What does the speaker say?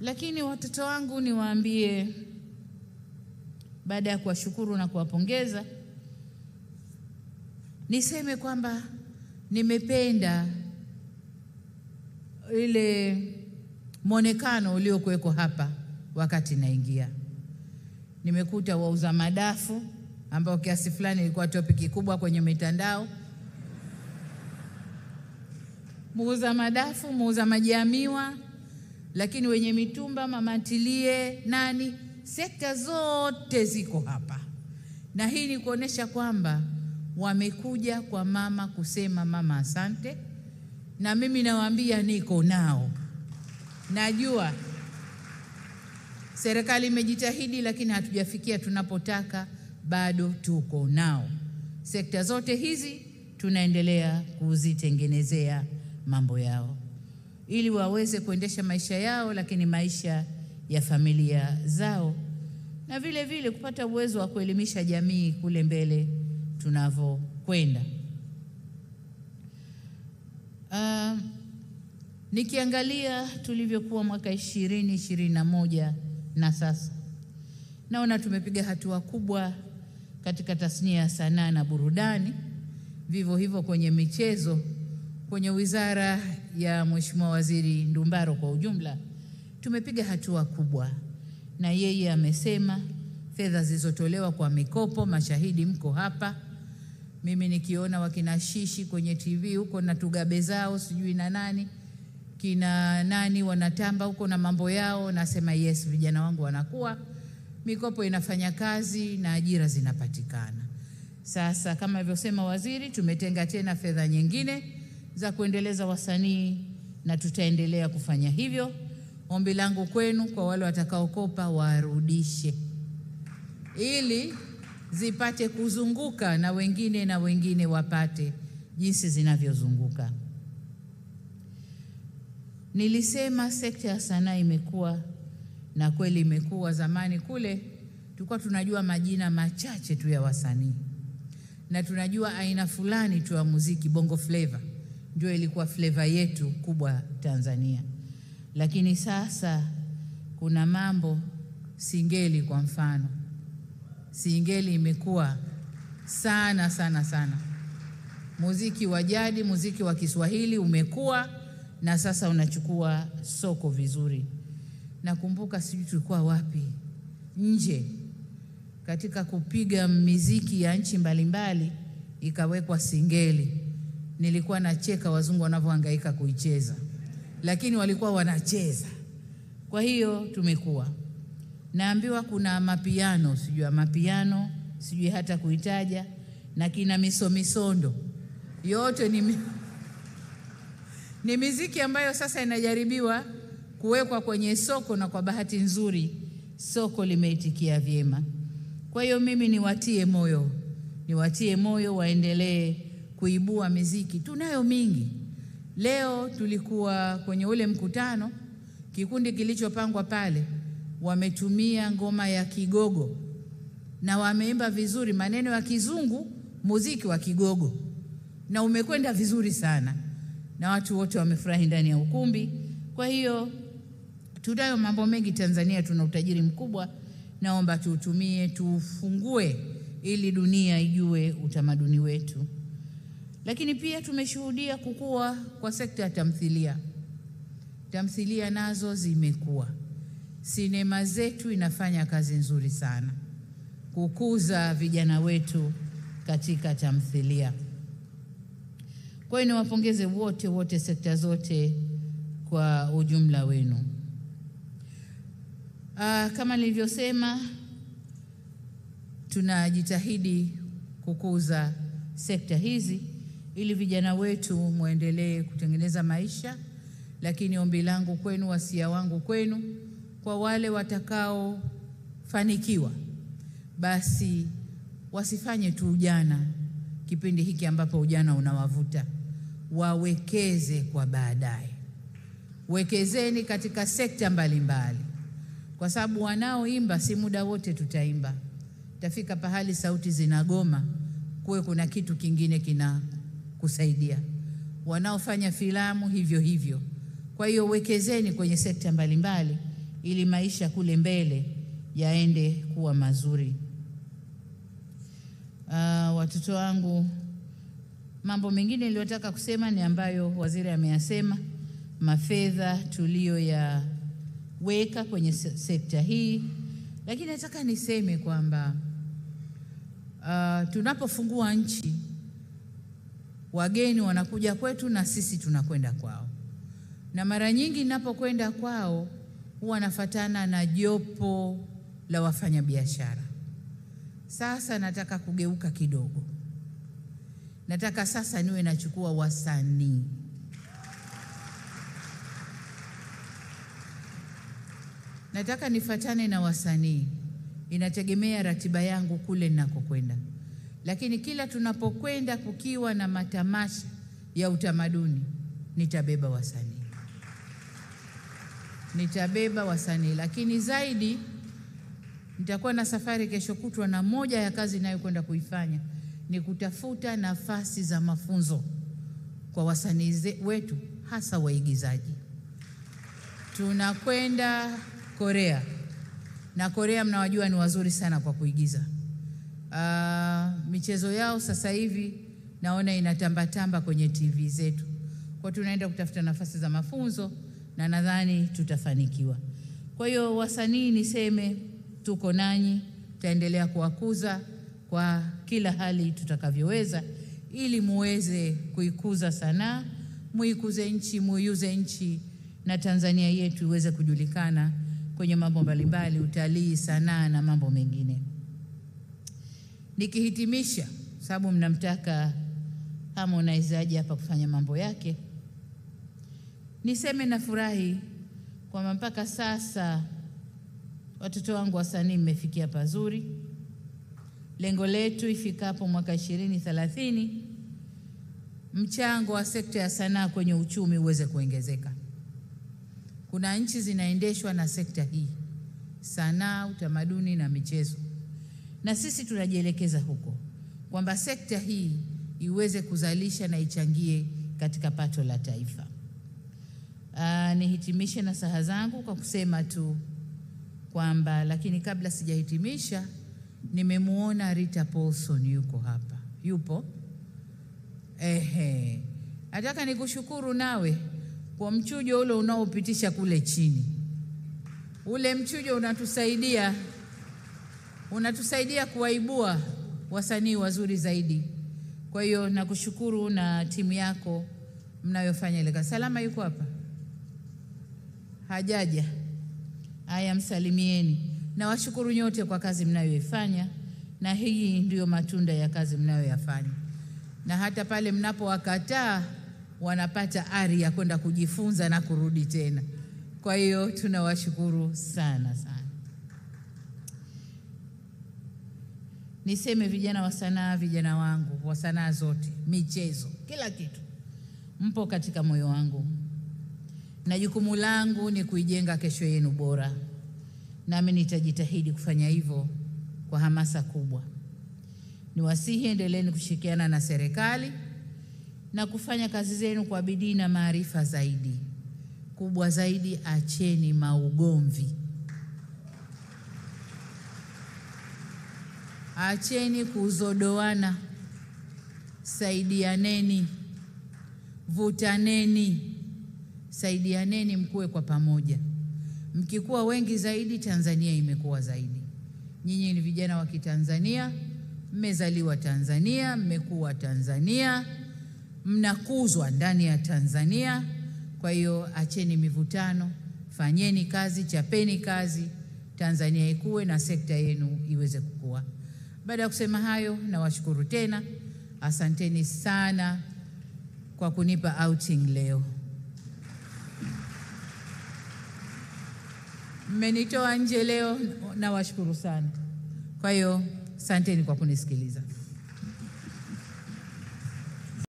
Lakini watoto wangu niwaambie, baada ya kuwashukuru na kuwapongeza, niseme kwamba nimependa ile mwonekano uliokuweko hapa wakati naingia. Nimekuta wauza madafu ambao kiasi fulani ilikuwa topiki kubwa kwenye mitandao, muuza madafu, muuza maji ya miwa, lakini wenye mitumba, mamantilie, nani, sekta zote ziko hapa, na hii ni kuonesha kwamba wamekuja kwa mama kusema mama asante, na mimi nawaambia niko nao. Najua serikali imejitahidi, lakini hatujafikia tunapotaka, bado tuko nao. Sekta zote hizi tunaendelea kuzitengenezea mambo yao ili waweze kuendesha maisha yao, lakini maisha ya familia zao, na vile vile kupata uwezo wa kuelimisha jamii kule mbele tunavyokwenda. Uh, nikiangalia tulivyokuwa mwaka ishirini ishirini na moja na sasa naona tumepiga hatua kubwa katika tasnia ya sanaa na burudani, vivyo hivyo kwenye michezo, kwenye wizara ya Mheshimiwa Waziri Ndumbaro kwa ujumla tumepiga hatua kubwa, na yeye amesema fedha zilizotolewa kwa mikopo, mashahidi mko hapa, mimi nikiona wakina Shishi kwenye TV huko na tugabe zao sijui na nani kina nani wanatamba huko na mambo yao, nasema yes, vijana wangu wanakuwa, mikopo inafanya kazi na ajira zinapatikana. Sasa kama alivyosema waziri, tumetenga tena fedha nyingine za kuendeleza wasanii na tutaendelea kufanya hivyo. Ombi langu kwenu, kwa wale watakaokopa warudishe, ili zipate kuzunguka na wengine na wengine wapate jinsi zinavyozunguka. Nilisema sekta ya sanaa imekuwa na kweli imekuwa. Zamani kule tulikuwa tunajua majina machache tu ya wasanii na tunajua aina fulani tu ya muziki, bongo flava ndio ilikuwa fleva yetu kubwa Tanzania, lakini sasa kuna mambo singeli. Kwa mfano, singeli imekuwa sana sana sana, muziki wa jadi, muziki wa Kiswahili umekuwa na sasa unachukua soko vizuri. Nakumbuka sijui tulikuwa wapi nje, katika kupiga miziki ya nchi mbalimbali ikawekwa singeli. Nilikuwa nacheka wazungu wanavyohangaika kuicheza, lakini walikuwa wanacheza. Kwa hiyo tumekuwa naambiwa kuna mapiano, sijui mapiano, sijui hata kuitaja, na kina misomisondo, yote ni mi ni miziki ambayo sasa inajaribiwa kuwekwa kwenye soko, na kwa bahati nzuri soko limeitikia vyema. Kwa hiyo mimi niwatie moyo, niwatie moyo waendelee kuibua miziki, tunayo mingi. Leo tulikuwa kwenye ule mkutano, kikundi kilichopangwa pale wametumia ngoma ya Kigogo na wameimba vizuri, maneno ya Kizungu, muziki wa Kigogo, na umekwenda vizuri sana na watu wote wamefurahi ndani ya ukumbi. Kwa hiyo tunayo mambo mengi Tanzania, tuna utajiri mkubwa, naomba tuutumie, tuufungue ili dunia ijue utamaduni wetu. Lakini pia tumeshuhudia kukua kwa sekta ya tamthilia. Tamthilia nazo zimekuwa, sinema zetu inafanya kazi nzuri sana kukuza vijana wetu katika tamthilia. Kwa hiyo niwapongeze wote wote, sekta zote kwa ujumla wenu. Aa, kama nilivyosema, tunajitahidi kukuza sekta hizi ili vijana wetu mwendelee kutengeneza maisha, lakini ombi langu kwenu, wasia wangu kwenu, kwa wale watakaofanikiwa, basi wasifanye tu ujana kipindi hiki ambapo ujana unawavuta wawekeze kwa baadaye. Wekezeni katika sekta mbalimbali, kwa sababu wanaoimba si muda wote tutaimba. Tafika pahali sauti zinagoma, kuwe kuna kitu kingine kinakusaidia. Wanaofanya filamu hivyo hivyo. Kwa hiyo wekezeni kwenye sekta mbalimbali ili maisha kule mbele yaende kuwa mazuri. Uh, watoto wangu, mambo mengine niliyotaka kusema ni ambayo waziri ameyasema, mafedha tuliyoyaweka kwenye sekta hii, lakini nataka niseme kwamba uh, tunapofungua nchi wageni wanakuja kwetu na sisi tunakwenda kwao, na mara nyingi ninapokwenda kwao huwa nafatana na jopo la wafanyabiashara. Sasa nataka kugeuka kidogo, nataka sasa niwe nachukua wasanii. Nataka nifatane na wasanii, inategemea ratiba yangu kule ninakokwenda lakini kila tunapokwenda kukiwa na matamasha ya utamaduni nitabeba wasanii, nitabeba wasanii. Lakini zaidi nitakuwa na safari kesho kutwa, na moja ya kazi inayokwenda kuifanya ni kutafuta nafasi za mafunzo kwa wasanii wetu, hasa waigizaji. Tunakwenda Korea, na Korea mnawajua ni wazuri sana kwa kuigiza. Uh, michezo yao sasa hivi naona inatambatamba kwenye TV zetu, kwa tunaenda kutafuta nafasi za mafunzo na nadhani tutafanikiwa. Kwa hiyo wasanii, niseme tuko nanyi, tutaendelea kuwakuza kwa kila hali tutakavyoweza, ili muweze kuikuza sanaa, muikuze nchi, muiuze nchi na Tanzania yetu iweze kujulikana kwenye mambo mbalimbali, utalii, sanaa na mambo mengine. Nikihitimisha, sababu mnamtaka Harmonize aje hapa kufanya mambo yake, niseme nafurahi kwamba mpaka sasa watoto wangu wasanii mmefikia pazuri. Lengo letu ifikapo mwaka ishirini thelathini, mchango wa sekta ya sanaa kwenye uchumi uweze kuongezeka. Kuna nchi zinaendeshwa na sekta hii, sanaa, utamaduni na michezo na sisi tunajielekeza huko kwamba sekta hii iweze kuzalisha na ichangie katika pato la taifa. Aa, nihitimishe na saha zangu kwa kusema tu kwamba, lakini kabla sijahitimisha, nimemwona Rita Paulson yuko hapa, yupo ehe. Nataka nikushukuru nawe kwa mchujo ule unaopitisha kule chini, ule mchujo unatusaidia unatusaidia kuwaibua wasanii wazuri zaidi. Kwa hiyo nakushukuru na timu yako mnayofanya ile kazi. Salama yuko hapa? Hajaja? Haya, msalimieni. Nawashukuru nyote kwa kazi mnayoifanya, na hii ndiyo matunda ya kazi mnayoyafanya, na hata pale mnapowakataa wanapata ari ya kwenda kujifunza na kurudi tena. Kwa hiyo tunawashukuru sana sana. Niseme vijana wa sanaa, vijana wangu wa sanaa zote, michezo, kila kitu, mpo katika moyo wangu, na jukumu langu ni kuijenga kesho yenu bora, nami nitajitahidi kufanya hivyo kwa hamasa kubwa. Niwasihi, endeleeni kushirikiana na serikali na kufanya kazi zenu kwa bidii na maarifa zaidi. Kubwa zaidi, acheni maugomvi. Acheni kuzodoana, saidianeni, vutaneni, saidianeni, mkuwe kwa pamoja. Mkikuwa wengi zaidi, Tanzania imekuwa zaidi. Nyinyi ni vijana wa Kitanzania, mmezaliwa Tanzania, mmekuwa Tanzania, mnakuzwa ndani ya Tanzania. Kwa hiyo acheni mivutano, fanyeni kazi, chapeni kazi, Tanzania ikuwe na sekta yenu iweze kukua. Baada ya kusema hayo, nawashukuru tena, asanteni sana kwa kunipa outing leo. Mmenitoa nje leo, nawashukuru sana. Kwa hiyo asanteni kwa kunisikiliza.